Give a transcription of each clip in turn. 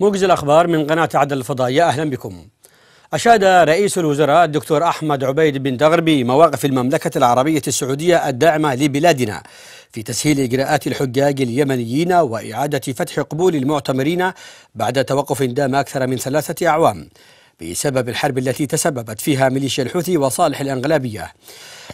موجز الأخبار من قناة عدل الفضائية أهلا بكم. أشاد رئيس الوزراء الدكتور أحمد عبيد بن دغر بمواقف المملكة العربية السعودية الداعمة لبلادنا في تسهيل إجراءات الحجاج اليمنيين وإعادة فتح قبول المعتمرين بعد توقف دام أكثر من ثلاثة أعوام. بسبب الحرب التي تسببت فيها ميليشيا الحوثي وصالح الأنقلابية.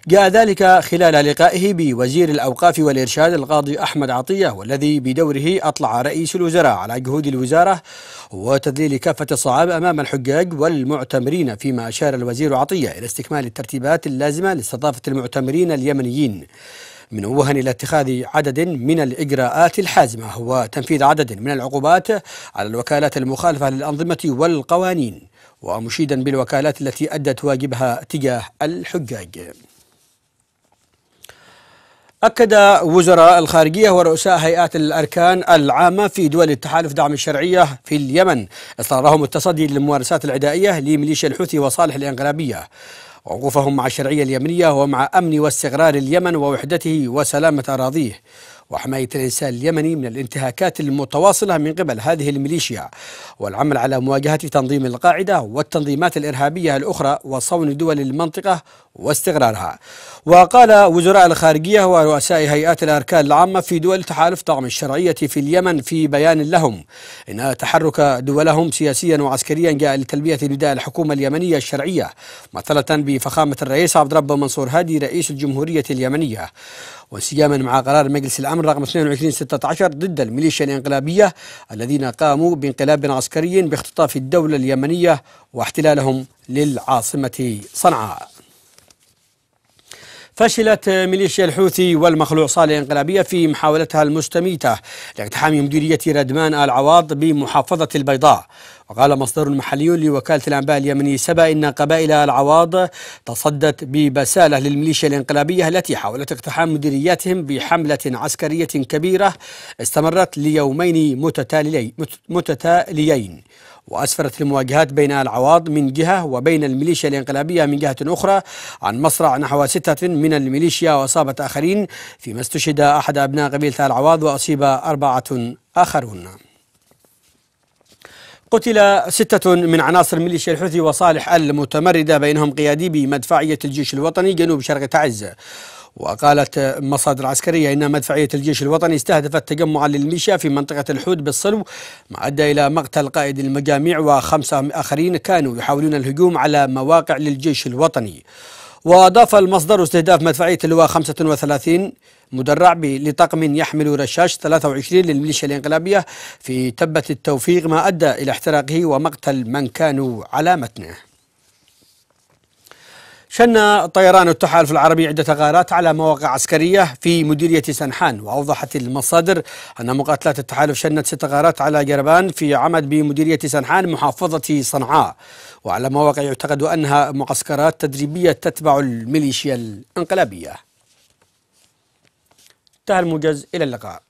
جاء ذلك خلال لقائه بوزير الأوقاف والإرشاد القاضي أحمد عطية والذي بدوره أطلع رئيس الوزراء على جهود الوزارة وتذليل كافة الصعاب أمام الحجاج والمعتمرين فيما أشار الوزير عطية إلى استكمال الترتيبات اللازمة لاستضافة المعتمرين اليمنيين. من وهن إلى اتخاذ عدد من الإجراءات الحازمة وتنفيذ عدد من العقوبات على الوكالات المخالفة للأنظمة والقوانين ومشيدا بالوكالات التي أدت واجبها تجاه الحجاج. أكد وزراء الخارجية ورؤساء هيئات الأركان العامة في دول التحالف دعم الشرعية في اليمن إصرارهم التصدي للممارسات العدائية لميليشيا الحوثي وصالح الإنقلابية. ووقوفهم مع الشرعية اليمنية ومع أمن واستقرار اليمن ووحدته وسلامة أراضيه. وحماية الإنسان اليمني من الانتهاكات المتواصلة من قبل هذه الميليشيا والعمل على مواجهة تنظيم القاعدة والتنظيمات الإرهابية الأخرى وصون دول المنطقة واستقرارها. وقال وزراء الخارجية ورؤساء هيئات الأركان العامة في دول تحالف طعم الشرعية في اليمن في بيان لهم إن تحرك دولهم سياسيا وعسكريا جاء لتلبية نداء الحكومة اليمنية الشرعية مثلة بفخامة الرئيس عبد ربه منصور هادي رئيس الجمهورية اليمنية. وانسجاما مع قرار مجلس الامن رقم 2216 ضد الميليشيا الإنقلابية الذين قاموا بانقلاب عسكري باختطاف الدولة اليمنية واحتلالهم للعاصمة صنعاء. فشلت ميليشيا الحوثي والمخلوع صالح الانقلابية في محاولتها المستميتة لاقتحام مديرية ردمان ال عواض بمحافظة البيضاء. وقال مصدر محلي لوكالة الأنباء اليمني سبا إن قبائل العواض تصدت ببسالة للميليشيا الانقلابية التي حاولت اقتحام مديرياتهم بحملة عسكرية كبيرة استمرت ليومين متتاليين, وأسفرت المواجهات بين العواض من جهة وبين الميليشيا الانقلابية من جهة أخرى عن مصرع نحو ستة من الميليشيا وأصابت آخرين فيما استشهد أحد أبناء قبيلة العواض وأصيب أربعة آخرون. قتل ستة من عناصر ميليشيا الحوثي وصالح المتمردة بينهم قيادي بمدفعية الجيش الوطني جنوب شرق تعز. وقالت مصادر عسكرية إن مدفعية الجيش الوطني استهدفت تجمعا للميليشيا في منطقة الحود بالصلو ما أدى إلى مقتل قائد المجاميع وخمسة آخرين كانوا يحاولون الهجوم على مواقع للجيش الوطني. وأضاف المصدر استهداف مدفعية اللواء 35 مدرع لطقم يحمل رشاش 23 للميليشيا الانقلابية في تبة التوفيق ما أدى إلى احتراقه ومقتل من كانوا على متنه. شن طيران التحالف العربي عدة غارات على مواقع عسكرية في مديرية سنحان وأوضحت المصادر أن مقاتلات التحالف شنت ست غارات على جربان في عمد بمديرية سنحان محافظة صنعاء. وعلى مواقع يعتقد أنها معسكرات تدريبية تتبع الميليشيا الانقلابية. انتهى الموجز إلى اللقاء.